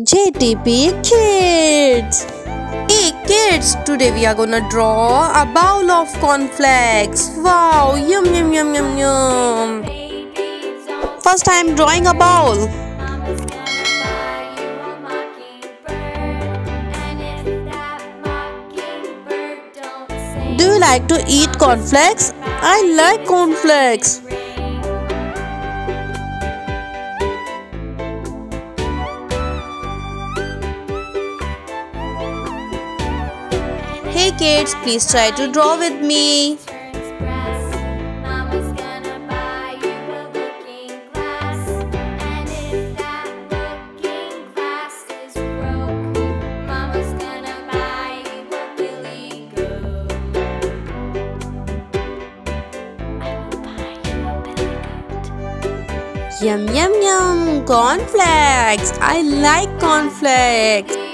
JTP Kids. Hey kids, today we are gonna draw a bowl of cornflakes. Wow, yum yum yum yum yum. First time drawing a bowl. Do you like to eat cornflakes? I like cornflakes. Hey kids, please try to draw with me. Yum yum yum, cornflakes. I like cornflakes.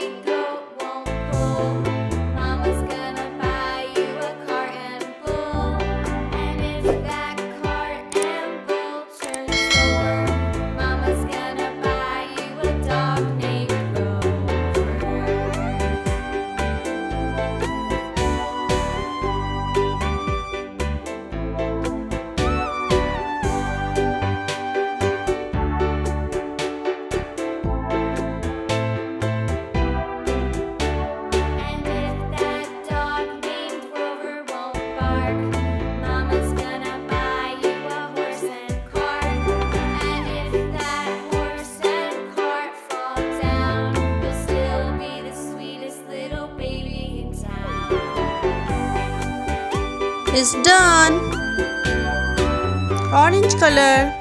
Is done. Orange color,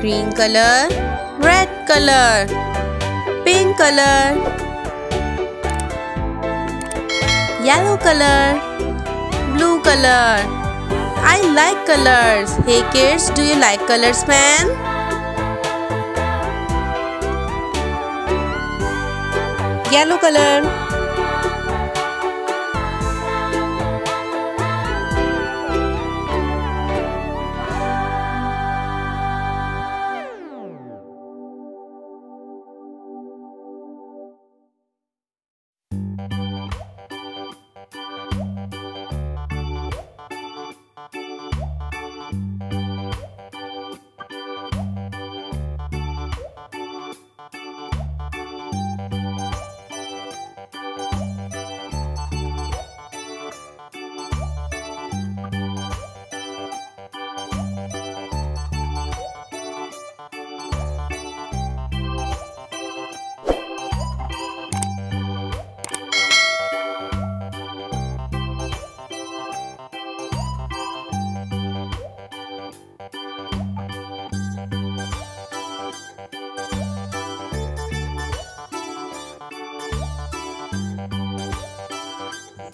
green color, red color, pink color, yellow color, blue color. I like colors. Hey kids, do you like colors man? Yellow color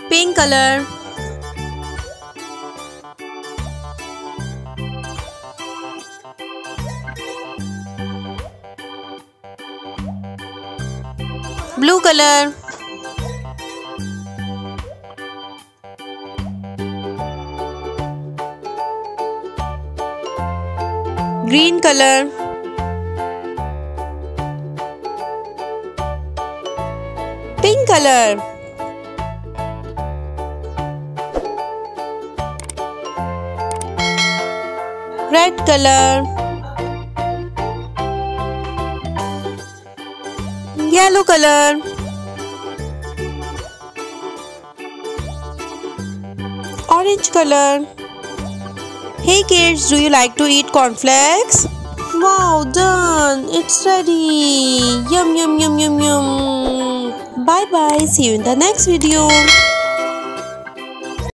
pink color. Blue color. Green color. Pink color red color. Yellow color. Orange color. Hey kids do you like to eat cornflakes? Wow done. It's ready. Yum yum yum yum yum. Bye bye see you in the next video